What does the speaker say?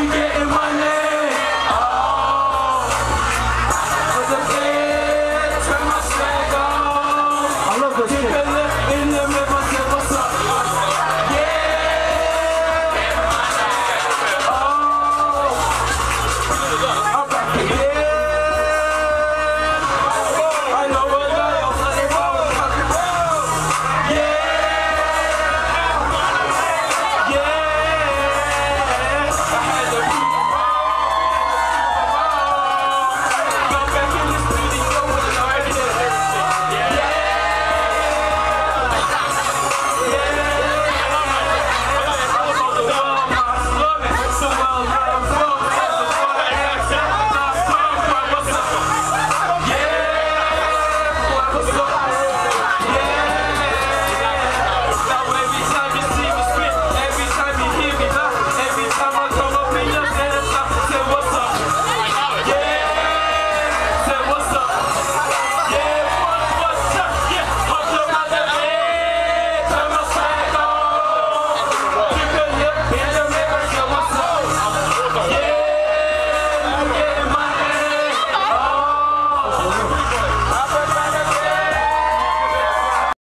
we getting money.